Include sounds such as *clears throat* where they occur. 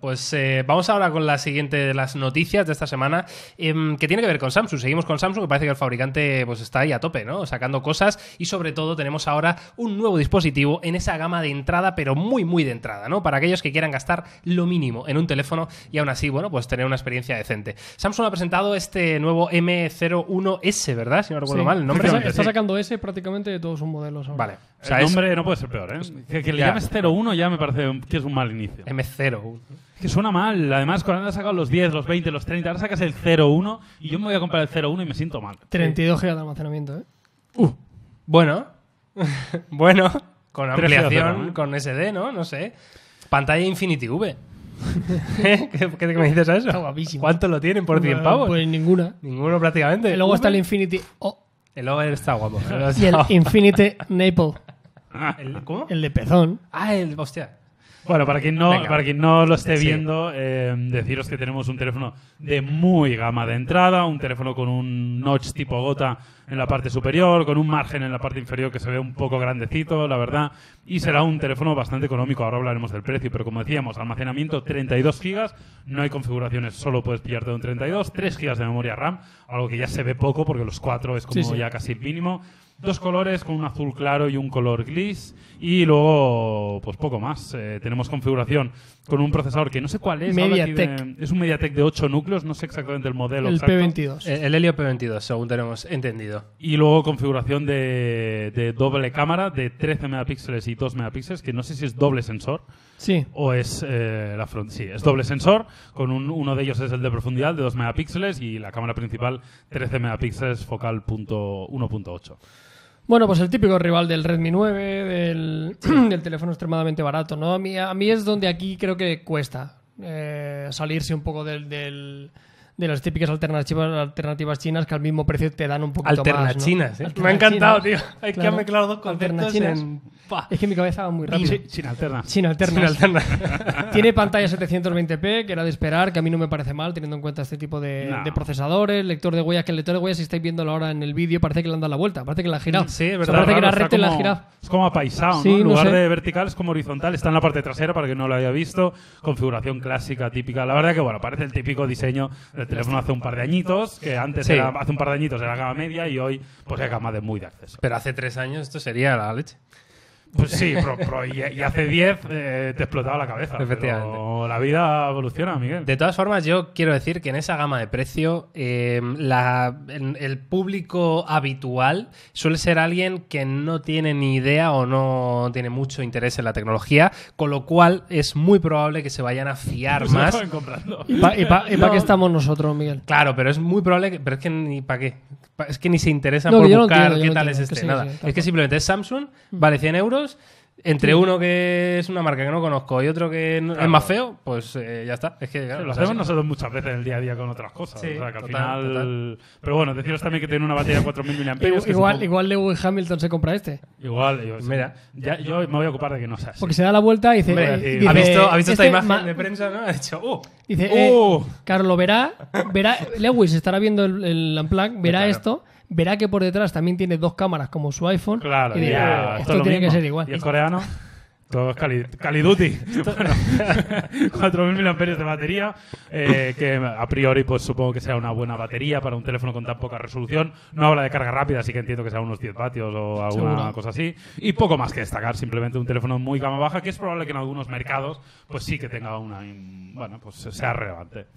Pues eh, vamos ahora con la siguiente de las noticias de esta semana, em, que tiene que ver con Samsung. Seguimos con Samsung, que parece que el fabricante pues, está ahí a tope, ¿no? Sacando cosas y sobre todo tenemos ahora un nuevo dispositivo en esa gama de entrada, pero muy, muy de entrada, ¿no? Para aquellos que quieran gastar lo mínimo en un teléfono y aún así, bueno, pues tener una experiencia decente. Samsung ha presentado este nuevo M01S, ¿verdad? Si no recuerdo Sí. mal el nombre. Está, está sacando S prácticamente de todos sus modelos ahora. Vale. O sea, el es nombre no puede ser peor, ¿eh? Que, que le Ya. llames 01 ya me parece un- que es un mal inicio. M0. Que suena mal. Además, cuando has sacado los 10, los 20, los 30, ahora sacas el 01 y yo me voy a comprar el 01 y me siento mal. 32 GB de almacenamiento, ¿eh? Bueno, *laughs* bueno, con ampliación, ¿eh? con SD, ¿no? No sé. Pantalla Infinity V. *laughs* ¿Qué, qué me dices a eso? Está guapísimo. ¿Cuánto lo tienen por 100 No, pavos? Pues ninguna. Ninguno prácticamente. Y luego está el. Infinity O El over está guapo. y el Infinity Naple, *laughs* ¿El- ¿Cómo? el de pezón. Ah, el. Hostia. Bueno, para quien no, Venga. para quien no lo esté Sí. viendo, eh, deciros que tenemos un teléfono de muy gama de entrada, un teléfono con un notch tipo gota en la parte superior, con un margen en la parte inferior que se ve un poco grandecito, la verdad, y será un teléfono bastante económico. Ahora hablaremos del precio, pero como decíamos, almacenamiento 32 gigas, no hay configuraciones, solo puedes pillarte de un 32, 3 gigas de memoria RAM, algo que ya se ve poco porque los 4 es como Sí, sí. ya casi el mínimo. Dos colores con un azul claro y un color gris. Y luego, pues poco más. Eh, tenemos configuración con un procesador que no sé cuál es. MediaTek. de- es un MediaTek de 8 núcleos, no sé exactamente el modelo. El exacto. P22. El, el Helio P22, según tenemos entendido. Y luego configuración de, de doble cámara de 13 megapíxeles y 2 megapíxeles, que no sé si es doble sensor Sí. o es eh, la front. Sí, es doble sensor. Con un- uno de ellos es el de profundidad de 2 megapíxeles y la cámara principal 13 megapíxeles focal punto 1.8. Bueno, pues el típico rival del Redmi 9, *clears throat* del, teléfono extremadamente barato, ¿no? A mí, a mí es donde aquí creo que cuesta eh, salirse un poco del, del- de las típicas alternativas, alternativas chinas que al mismo precio te dan un poquito Alternachinas, más. ¿eh? ¿no? Me ha encantado, tío. Alternachinas, Es que claro. han mezclado dos conceptos Alternachinas. en... Es que mi cabeza va muy rápido. Sí, sin alterna. Sin alterna- *laughs* Tiene pantalla 720p, que era de esperar, que a mí no me parece mal, teniendo en cuenta este tipo de, No. de procesadores, lector de huellas, que el lector de huellas, si estáis viendo ahora en el vídeo, parece que le han dado la vuelta, parece que la ha girado. Sí, es O sea, verdad. parece que Raro, era está recta y la ha como- girado. Es como apaisado, ¿no? Sí, En no lugar sé. de vertical es como horizontal. Está en la parte trasera para que no lo haya visto. Configuración clásica, típica. La verdad que, bueno, parece el típico diseño del teléfono hace un par de añitos, que antes Sí. era, hace un par de añitos era gama media y hoy pues es gama de muy de acceso. Pero hace tres años esto sería la leche. Pues sí, y, y hace 10 eh, te explotaba la cabeza. Efectivamente. Pero la vida evoluciona, Miguel. De todas formas, yo quiero decir que en esa gama de precio, eh, la- el, el público habitual suele ser alguien que no tiene ni idea o no tiene mucho interés en la tecnología, con lo cual es muy probable que se vayan a fiar *laughs* Pues más. ¿Y para No. qué estamos nosotros, Miguel? Claro, pero es muy probable que. Pero es que ni para qué. Es que ni se interesan No, por buscar entiendo, qué tal entiendo, es que este. sí, Nada. sí, tal es que cual. simplemente es Samsung, vale 100 euros. Entre uno que es una marca que no conozco y otro que no- es más feo, pues eh, ya está. Es que claro, Sí, lo sea, hacemos sí. nosotros muchas veces en el día a día con otras cosas. Sí, o sea, que al total, final. total. Pero bueno, deciros también que tiene una batería de 4.000 mAh. que Igual, supongo- igual Lewis Hamilton se compra este. Igual, yo, Mira. ya, yo me voy a ocupar de que no sea así. Porque se da la vuelta y dice. Hombre, eh, dice, ¿Ha visto, ha visto esta este imagen ma- de prensa? ¿no? Ha dicho, ¡uh! Dice, eh, ¡Uh! Carlos lo verá, verá, Lewis estará viendo el, el Unplugged, verá Claro. esto, verá que por detrás también tiene dos cámaras como su iPhone. Claro, y dirá, ya, esto tiene que ser igual. Y es coreano. Todo es Cali, Cali Duty. *laughs* *laughs* Bueno, *laughs* 4.000 mAh de batería, eh, que a priori pues supongo que sea una buena batería para un teléfono con tan poca resolución. No habla de carga rápida, así que entiendo que sea unos 10 vatios o alguna Seguro. cosa así. Y poco más que destacar, simplemente un teléfono muy gama baja, que es probable que en algunos mercados pues sí que tenga una, bueno, pues sea relevante.